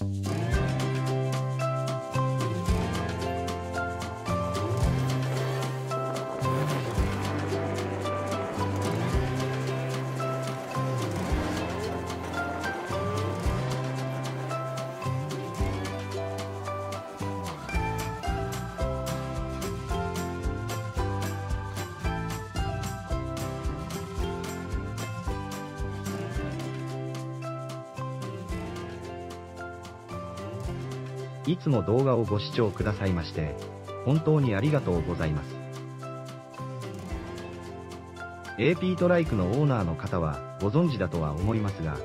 Bye. いつも動画をご視聴くださいまして、本当にありがとうございます。AP トライクのオーナーの方はご存知だとは思いますが、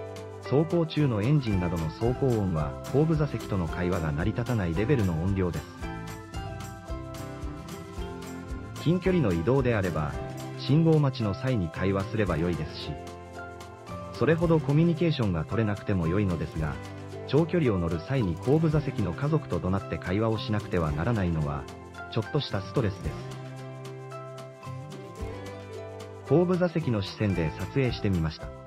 走行中のエンジンなどの走行音は後部座席との会話が成り立たないレベルの音量です。近距離の移動であれば、信号待ちの際に会話すれば良いですし、それほどコミュニケーションが取れなくても良いのですが、長距離を乗る際に後部座席の家族と怒鳴って会話をしなくてはならないのは、ちょっとしたストレスです。後部座席の視線で撮影してみました。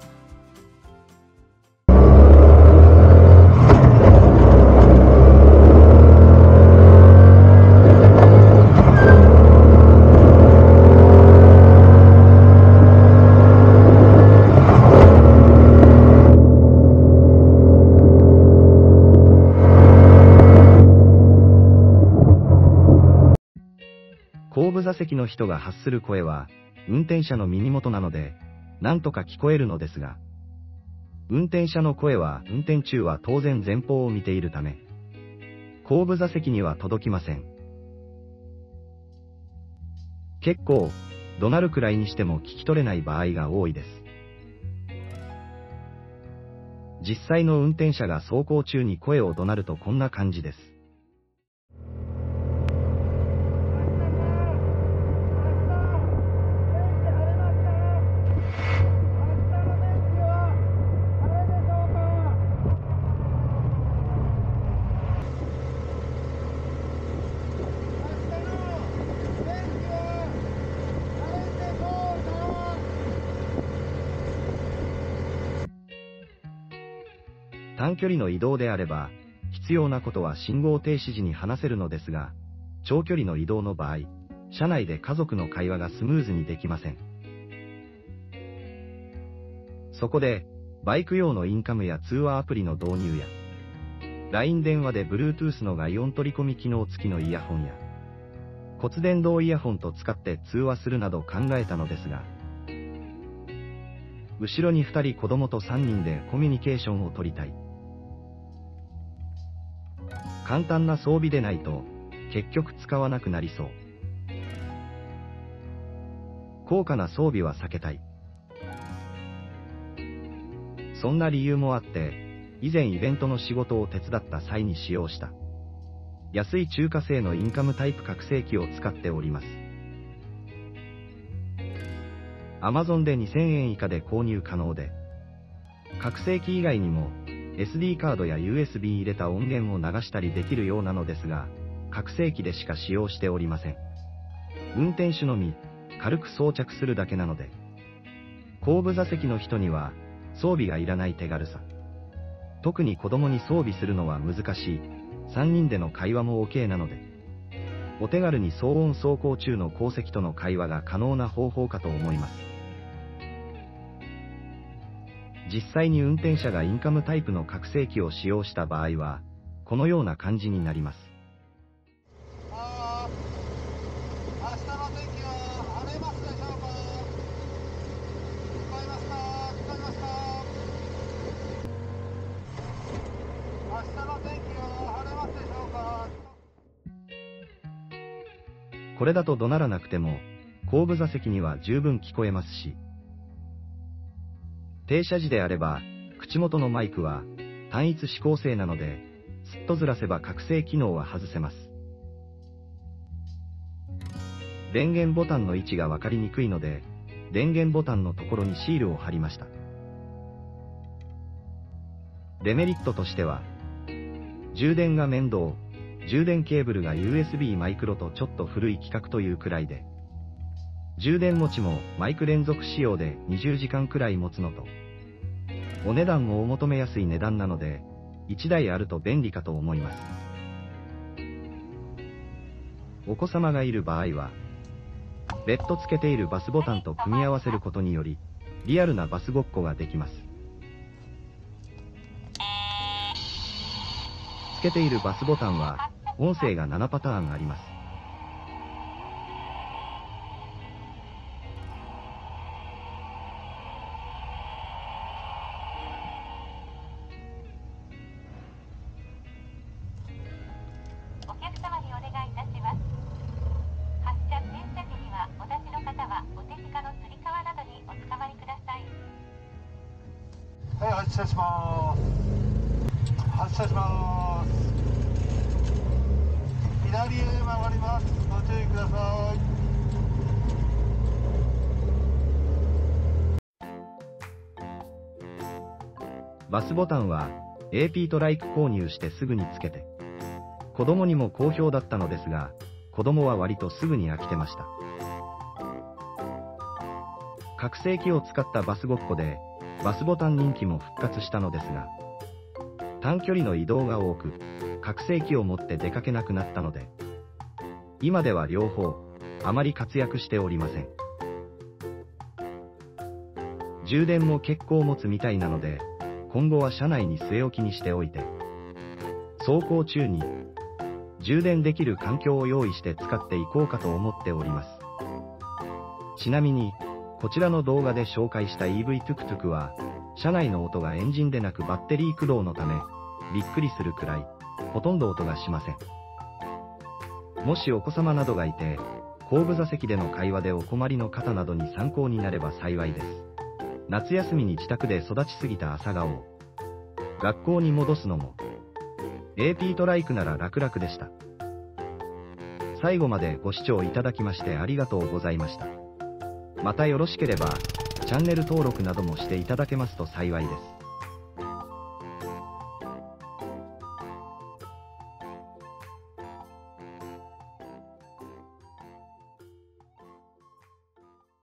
後部座席の人が発する声は、運転者の耳元なので、なんとか聞こえるのですが、運転者の声は運転中は当然前方を見ているため、後部座席には届きません。結構、怒鳴るくらいにしても聞き取れない場合が多いです。実際の運転者が走行中に声を怒鳴るとこんな感じです。短距離の移動であれば、必要なことは信号停止時に話せるのですが、長距離の移動の場合、車内で家族の会話がスムーズにできません。そこで、バイク用のインカムや通話アプリの導入や、LINE 電話で Bluetooth の外音取り込み機能付きのイヤホンや、骨伝導イヤホンと使って通話するなど考えたのですが、後ろに2人子供と3人でコミュニケーションを取りたい。簡単な装備でないと、結局使わなくなりそう。高価な装備は避けたい。そんな理由もあって、以前イベントの仕事を手伝った際に使用した。安い中華製のインカムタイプ覚醒器を使っております。Amazon で2000円以下で購入可能で、覚醒器以外にも、SD カードや USB 入れた音源を流したりできるようなのですが、覚醒器でしか使用しておりません。運転手のみ、軽く装着するだけなので、後部座席の人には、装備がいらない手軽さ。特に子供に装備するのは難しい、3人での会話も OK なので、お手軽に騒音走行中の鉱石との会話が可能な方法かと思います。実際に運転者がインカムタイプの覚醒器を使用した場合は、このような感じになります。これだと怒鳴らなくても、後部座席には十分聞こえますし、停車時であれば、口元のマイクは単一指向性なので、すっとずらせば覚醒機能は外せます。電源ボタンの位置がわかりにくいので、電源ボタンのところにシールを貼りました。デメリットとしては、充電が面倒、充電ケーブルが USB マイクロとちょっと古い規格というくらいで、充電持ちもマイク連続使用で20時間くらい持つのと、お値段もお求めやすい値段なので、1台あると便利かと思います。お子様がいる場合は、別途つけているバスボタンと組み合わせることにより、リアルなバスごっこができます。つけているバスボタンは、音声が7パターンあります。車します。発車します。左へ曲がります。ご注意ください。バスボタンは AP トライク購入してすぐにつけて子供にも好評だったのですが子供は割とすぐに飽きてました。拡声器を使ったバスごっこでバスボタン人気も復活したのですが、短距離の移動が多く、拡声器を持って出かけなくなったので、今では両方、あまり活躍しておりません。充電も結構持つみたいなので、今後は車内に据え置きにしておいて、走行中に充電できる環境を用意して使っていこうかと思っております。ちなみに、こちらの動画で紹介した EV トゥクトゥクは、車内の音がエンジンでなくバッテリー駆動のため、びっくりするくらい、ほとんど音がしません。もしお子様などがいて、後部座席での会話でお困りの方などに参考になれば幸いです。夏休みに自宅で育ちすぎた朝顔を、学校に戻すのも、AP トライクなら楽々でした。最後までご視聴いただきましてありがとうございました。またよろしければ、チャンネル登録などもしていただけますと幸いです。